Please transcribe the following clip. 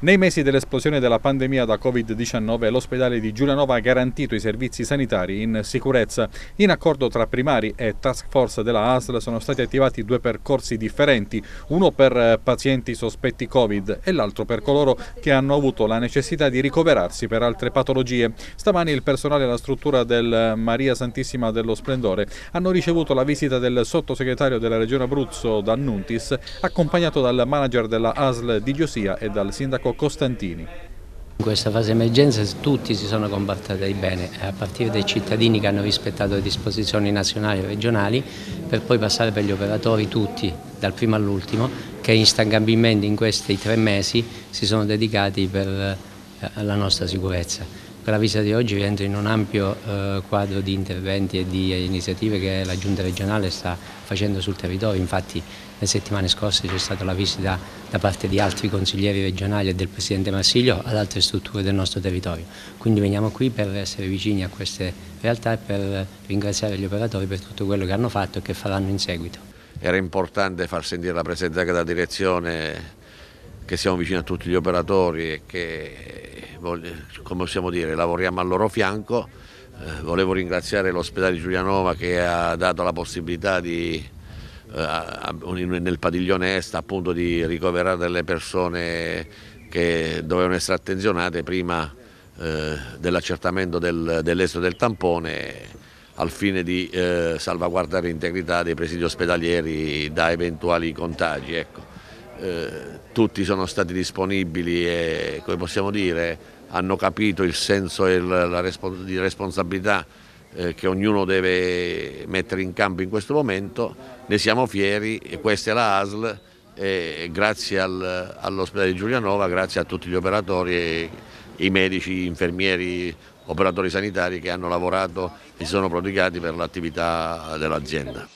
Nei mesi dell'esplosione della pandemia da Covid-19 l'ospedale di Giulianova ha garantito i servizi sanitari in sicurezza. In accordo tra primari e task force della ASL sono stati attivati due percorsi differenti, uno per eh, pazienti sospetti Covid e l'altro per coloro che hanno avuto la necessità di ricoverarsi per altre patologie. Stamani il personale della struttura del Maria Santissima dello Splendore hanno ricevuto la visita del sottosegretario della Regione Abruzzo D'Annuntis, accompagnato dal manager della ASL di Giosia e dal sindaco Marco Costantini. In questa fase emergenza tutti si sono comportati bene, a partire dai cittadini che hanno rispettato le disposizioni nazionali e regionali, per poi passare per gli operatori tutti, dal primo all'ultimo, che instancabilmente in questi tre mesi si sono dedicati per eh, la nostra sicurezza. La visita di oggi rientra in un ampio eh, quadro di interventi e di iniziative che la Giunta regionale sta facendo sul territorio, infatti le settimane scorse c'è stata la visita da parte di altri consiglieri regionali e del Presidente Marsiglio ad altre strutture del nostro territorio. Quindi veniamo qui per essere vicini a queste realtà e per ringraziare gli operatori per tutto quello che hanno fatto e che faranno in seguito. Era importante far sentire la presenza anche della direzione, che siamo vicini a tutti gli operatori e che come possiamo dire, lavoriamo al loro fianco. Eh, volevo ringraziare l'ospedale Giulianova che ha dato la possibilità di, eh, nel padiglione est appunto di ricoverare delle persone che dovevano essere attenzionate prima eh, dell'accertamento del, dell'esito del tampone al fine di eh, salvaguardare l'integrità dei presidi ospedalieri da eventuali contagi. Ecco. Eh, tutti sono stati disponibili e come possiamo dire hanno capito il senso e la respons di responsabilità eh, che ognuno deve mettere in campo in questo momento, ne siamo fieri e questa è la ASL e grazie al, all'ospedale di Giulianova, grazie a tutti gli operatori e i medici, infermieri, operatori sanitari che hanno lavorato e si sono prodigati per l'attività dell'azienda.